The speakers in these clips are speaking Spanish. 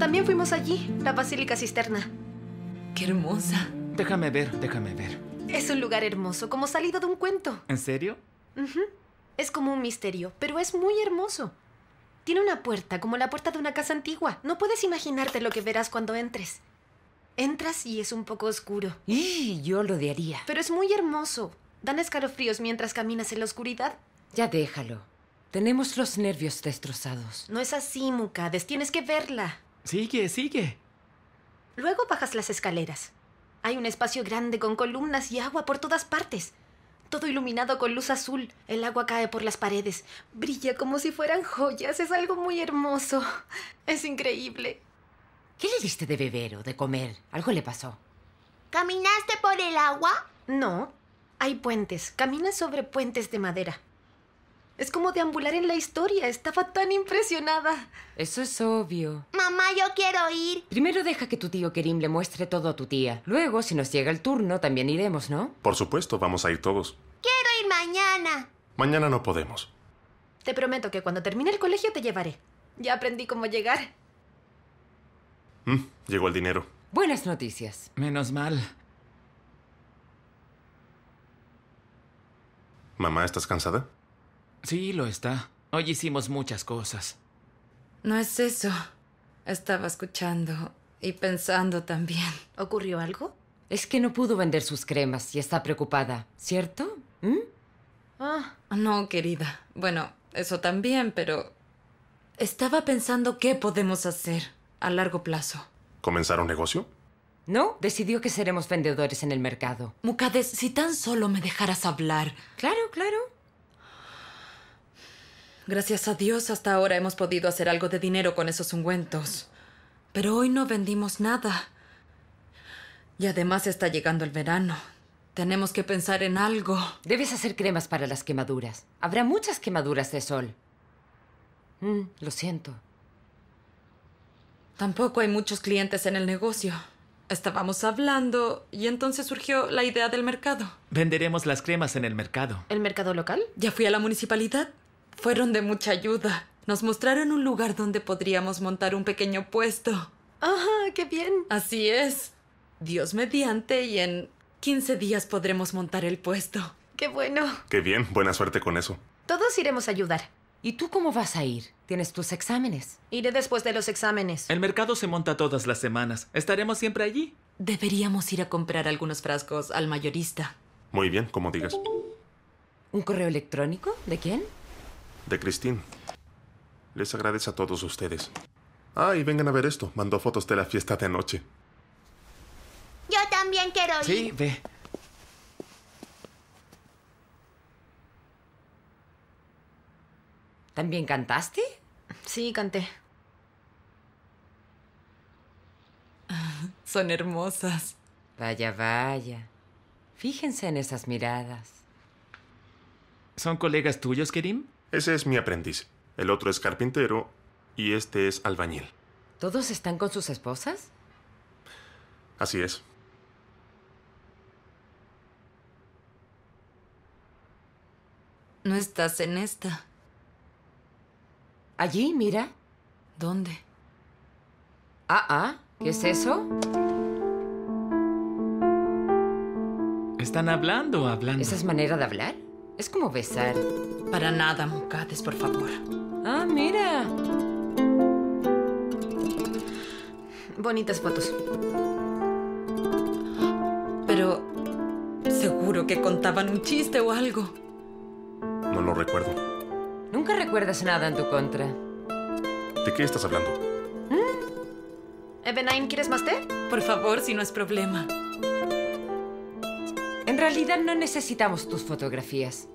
También fuimos allí, la Basílica Cisterna. Qué hermosa. Déjame ver, déjame ver. Es un lugar hermoso, como salido de un cuento. ¿En serio? Es como un misterio, pero es muy hermoso. Tiene una puerta, como la puerta de una casa antigua. No puedes imaginarte lo que verás cuando entres. Entras y es un poco oscuro, Y yo lo odiaría. pero es muy hermoso. Dan escalofríos mientras caminas en la oscuridad. Ya déjalo. Tenemos los nervios destrozados. No es así, Mukades. Tienes que verla. Sigue, sigue. Luego bajas las escaleras. Hay un espacio grande con columnas y agua por todas partes. Todo iluminado con luz azul. El agua cae por las paredes. Brilla como si fueran joyas. Es algo muy hermoso. Es increíble. ¿Qué le diste de beber o de comer? Algo le pasó. ¿Caminaste por el agua? No, hay puentes. Caminas sobre puentes de madera. Es como deambular en la historia. Estaba tan impresionada. Eso es obvio. Mamá, yo quiero ir. Primero deja que tu tío Kerim le muestre todo a tu tía. Luego, si nos llega el turno, también iremos, ¿no? Por supuesto, vamos a ir todos. Quiero ir mañana. Mañana no podemos. Te prometo que cuando termine el colegio te llevaré. Ya aprendí cómo llegar. Mm, llegó el dinero. Buenas noticias. Menos mal. Mamá, ¿estás cansada? Sí, lo está. Hoy hicimos muchas cosas. No es eso. Estaba escuchando y pensando también. ¿Ocurrió algo? Es que no pudo vender sus cremas y está preocupada, ¿cierto? ¿Mm? Ah, No, querida. Bueno, eso también, pero... Estaba pensando qué podemos hacer a largo plazo. ¿Comenzar un negocio? No, decidió que seremos vendedores en el mercado. Mukades, si tan solo me dejaras hablar. Claro, claro. Gracias a Dios hasta ahora hemos podido hacer algo de dinero con esos ungüentos. Pero hoy no vendimos nada. Y además está llegando el verano. Tenemos que pensar en algo. Debes hacer cremas para las quemaduras. Habrá muchas quemaduras de sol. Mm, lo siento. Tampoco hay muchos clientes en el negocio. Estábamos hablando y entonces surgió la idea del mercado. Venderemos las cremas en el mercado. ¿el mercado local? Ya fui a la municipalidad. Fueron de mucha ayuda. Nos mostraron un lugar donde podríamos montar un pequeño puesto. ¡Ah, qué bien! Así es. Dios mediante y en 15 días podremos montar el puesto. ¡Qué bueno! Qué bien, buena suerte con eso. Todos iremos a ayudar. ¿Y tú cómo vas a ir? Tienes tus exámenes. Iré después de los exámenes. El mercado se monta todas las semanas. Estaremos siempre allí. Deberíamos ir a comprar algunos frascos al mayorista. Muy bien, como digas. ¿Un correo electrónico? ¿De quién? De Christine. Les agradece a todos ustedes. Ah, y vengan a ver esto. Mandó fotos de la fiesta de anoche. Yo también quiero ir. Sí, ve. ¿También cantaste? Sí, canté. Son hermosas. Vaya, vaya. Fíjense en esas miradas. ¿Son colegas tuyos, Kerim? Ese es mi aprendiz. El otro es carpintero y este es albañil. ¿Todos están con sus esposas? Así es. No estás en esta. Allí, mira. ¿Dónde? Ah, ah. ¿Qué es eso? ¿Están hablando o hablando? ¿Esa es manera de hablar? Es como besar. Para nada, Mukades, por favor. Ah, mira. Bonitas fotos. Pero seguro que contaban un chiste o algo. No lo recuerdo. Nunca recuerdas nada en tu contra. ¿De qué estás hablando? Ebenaim, ¿quieres más té? Por favor, si no es problema. En realidad no necesitamos tus fotografías.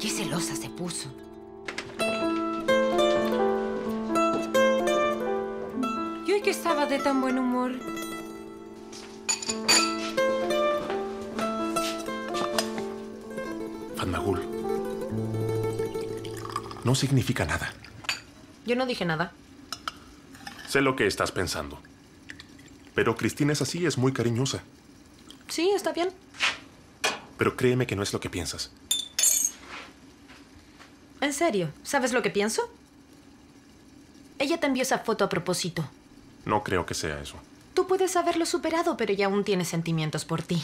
Qué celosa se puso. Y hoy que estaba de tan buen humor. Fatmagul. No significa nada. Yo no dije nada. Sé lo que estás pensando. Pero Cristina es así, es muy cariñosa. Sí, está bien. Pero créeme que no es lo que piensas. En serio, ¿sabes lo que pienso? Ella te envió esa foto a propósito. No creo que sea eso. Tú puedes haberlo superado, pero ella aún tiene sentimientos por ti.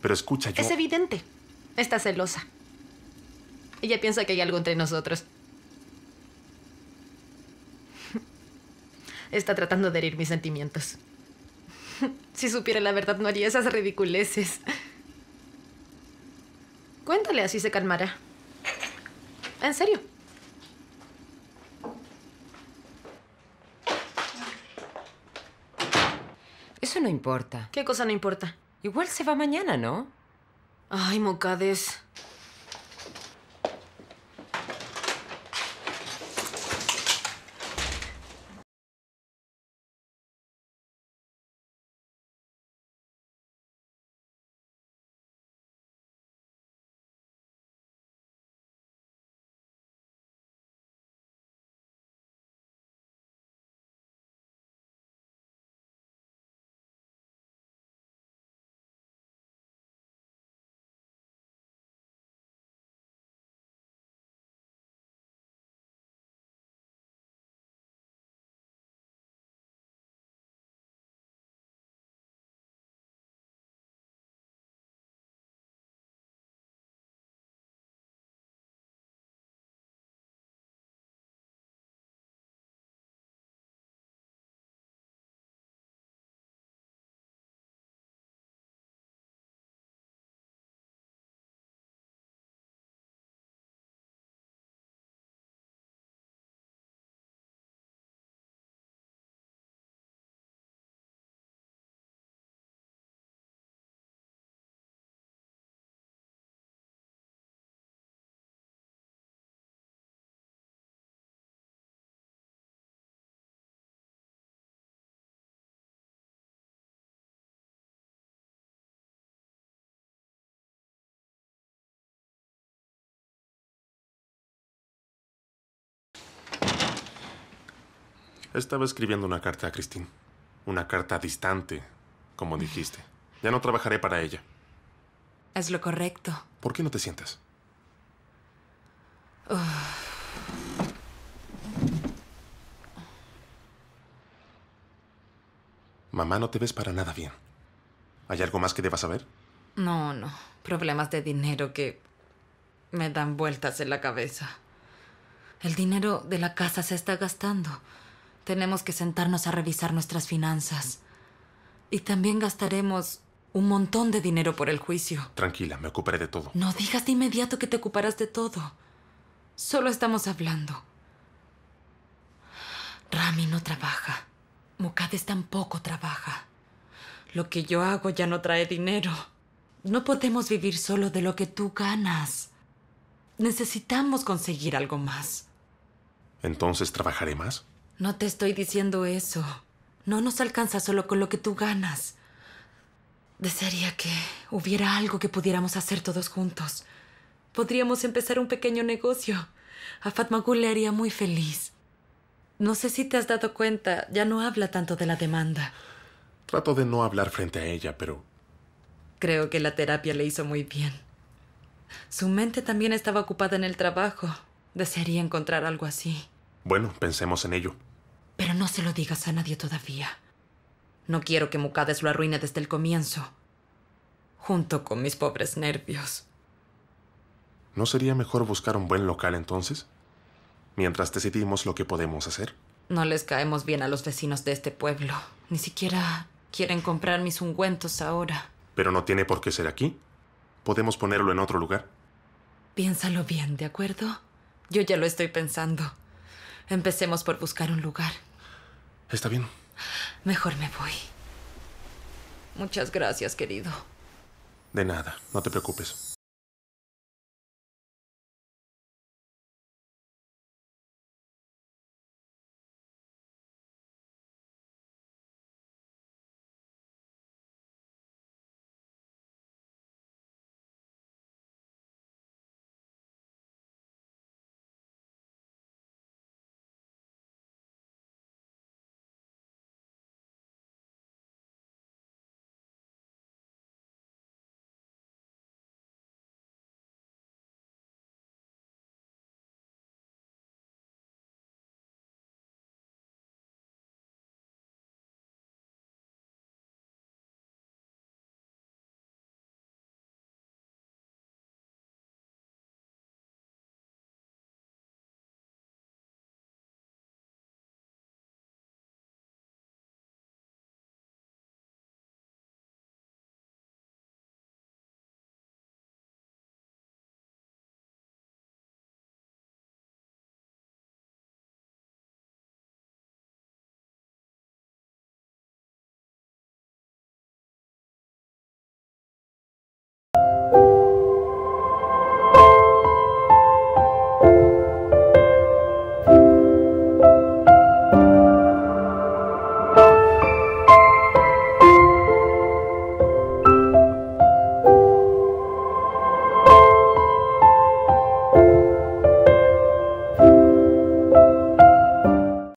Pero escucha, yo... Es evidente. Está celosa. Ella piensa que hay algo entre nosotros. Está tratando de herir mis sentimientos. Si supiera la verdad, no haría esas ridiculeces. Cuéntale, así se calmará. En serio. Eso no importa. ¿Qué cosa no importa? Igual se va mañana, ¿no? Ay, Mocades. Estaba escribiendo una carta a Christine. Una carta distante, como dijiste. Ya no trabajaré para ella. Es lo correcto. ¿Por qué no te sientas? Mamá, no te ves para nada bien. ¿Hay algo más que debas saber? No, no. Problemas de dinero que me dan vueltas en la cabeza. El dinero de la casa se está gastando. Tenemos que sentarnos a revisar nuestras finanzas. Y también gastaremos un montón de dinero por el juicio. Tranquila, me ocuparé de todo. No digas de inmediato que te ocuparás de todo. Solo estamos hablando. Rami no trabaja. Mukades tampoco trabaja. Lo que yo hago ya no trae dinero. No podemos vivir solo de lo que tú ganas. Necesitamos conseguir algo más. ¿Entonces trabajaré más? No te estoy diciendo eso. No nos alcanza solo con lo que tú ganas. Desearía que hubiera algo que pudiéramos hacer todos juntos. Podríamos empezar un pequeño negocio. A Fatmagul le haría muy feliz. No sé si te has dado cuenta, ya no habla tanto de la demanda. Trato de no hablar frente a ella, pero Creo que la terapia le hizo muy bien. Su mente también estaba ocupada en el trabajo. Desearía encontrar algo así. bueno, pensemos en ello. Pero no se lo digas a nadie todavía. No quiero que Mukades lo arruine desde el comienzo. Junto con mis pobres nervios. ¿No sería mejor buscar un buen local entonces? Mientras decidimos lo que podemos hacer. No les caemos bien a los vecinos de este pueblo. Ni siquiera quieren comprar mis ungüentos ahora. Pero no tiene por qué ser aquí. Podemos ponerlo en otro lugar. Piénsalo bien, ¿de acuerdo? Yo ya lo estoy pensando. Empecemos por buscar un lugar. Está bien. Mejor me voy. Muchas gracias, querido. De nada, no te preocupes.